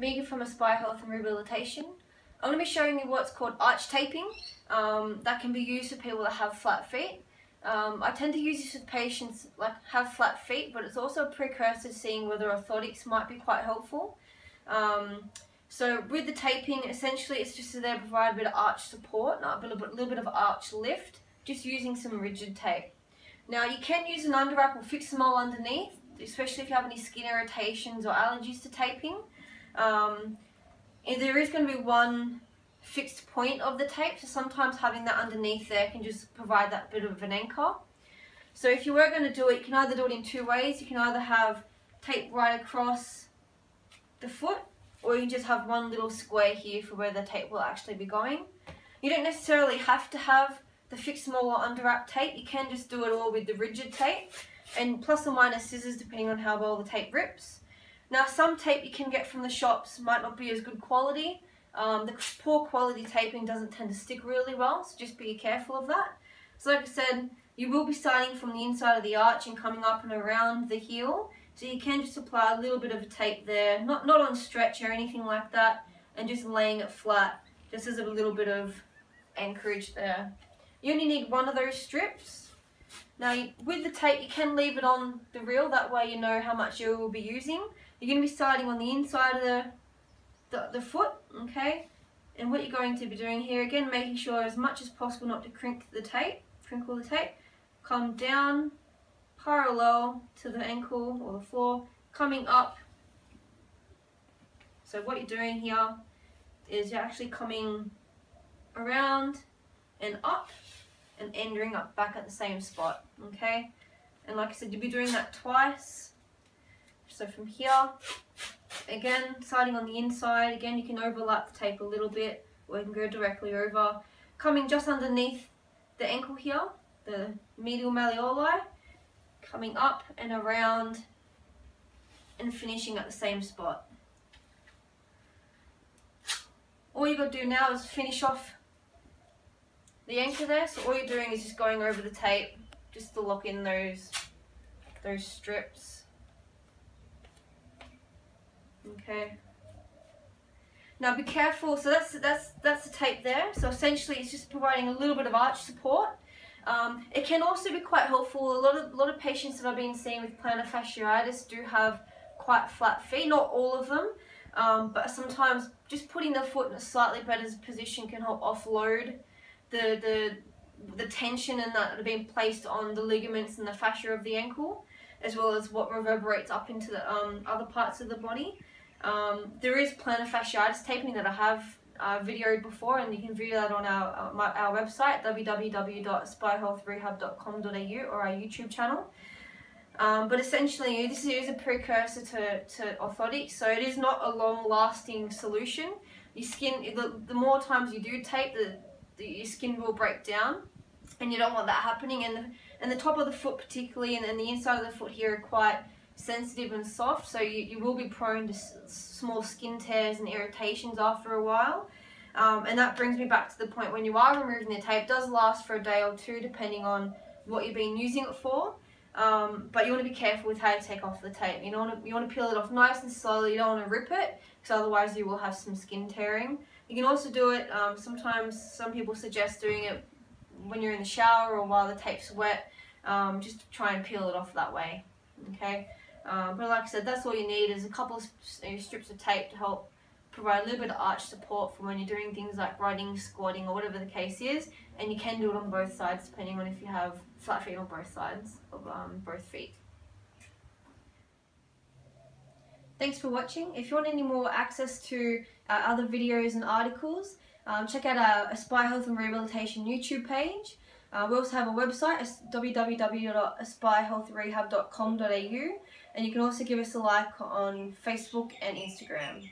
Megan from Aspire Health and Rehabilitation. I'm going to be showing you what's called arch taping um, that can be used for people that have flat feet. Um, I tend to use this with patients like have flat feet, but it's also a precursor to seeing whether orthotics might be quite helpful. Um, so with the taping, essentially it's just to there provide a bit of arch support, not a little bit, little bit of arch lift, just using some rigid tape. Now you can use an underwrap or Fixomull underneath, especially if you have any skin irritations or allergies to taping. Um, there is going to be one fixed point of the tape, so sometimes having that underneath there can just provide that bit of an anchor. So if you were going to do it, you can either do it in two ways. You can either have tape right across the foot, or you just have one little square here for where the tape will actually be going. You don't necessarily have to have the Fixomull or underwrap tape. You can just do it all with the rigid tape, and plus or minus scissors depending on how well the tape rips. Now some tape you can get from the shops might not be as good quality. Um, the poor quality taping doesn't tend to stick really well, so just be careful of that. So like I said, you will be starting from the inside of the arch and coming up and around the heel. So you can just apply a little bit of tape there, not, not on stretch or anything like that, and just laying it flat, just as a little bit of anchorage there. You only need one of those strips. Now with the tape you can leave it on the reel, that way you know how much you will be using. You're going to be starting on the inside of the, the, the foot, okay? And what you're going to be doing here, again, making sure as much as possible not to crinkle the tape, crinkle the tape, come down parallel to the ankle or the floor, coming up. So what you're doing here is you're actually coming around and up and ending up back at the same spot, okay? And like I said, you'll be doing that twice so from here, again, starting on the inside, again, you can overlap the tape a little bit, or you can go directly over. Coming just underneath the ankle here, the medial malleoli, coming up and around and finishing at the same spot. All you got to do now is finish off the anchor there. So all you're doing is just going over the tape just to lock in those those strips. Okay. Now be careful, so that's, that's, that's the tape there. So essentially it's just providing a little bit of arch support. Um, it can also be quite helpful. A lot of, a lot of patients that I've been seeing with plantar fasciitis do have quite flat feet, not all of them. Um, but sometimes just putting the foot in a slightly better position can help offload the, the, the tension and that being placed on the ligaments and the fascia of the ankle, as well as what reverberates up into the um, other parts of the body. Um, there is plantar fasciitis taping that I have uh, videoed before and you can view that on our, uh, my, our website www.aspirehealthrehab.com.au or our YouTube channel. Um, but essentially this is a precursor to, to orthotics so it is not a long lasting solution. Your skin, the, the more times you do tape the, your skin will break down and you don't want that happening and the, and the top of the foot particularly and, and the inside of the foot here are quite sensitive and soft, so you, you will be prone to small skin tears and irritations after a while. Um, and that brings me back to the point when you are removing the tape, does last for a day or two depending on what you've been using it for. Um, but you want to be careful with how you take off the tape. You, don't want to, you want to peel it off nice and slowly, you don't want to rip it because otherwise you will have some skin tearing. You can also do it, um, sometimes some people suggest doing it when you're in the shower or while the tape's wet, um, just try and peel it off that way. Okay. Um, but like I said, that's all you need is a couple of strips of tape to help provide a little bit of arch support for when you're doing things like riding, squatting or whatever the case is. And you can do it on both sides depending on if you have flat feet on both sides of um, both feet. Thanks for watching. If you want any more access to uh, other videos and articles, um, check out our Aspire Health and Rehabilitation YouTube page. Uh, we also have a website, www.aspirehealthrehab.com.au and you can also give us a like on Facebook and Instagram.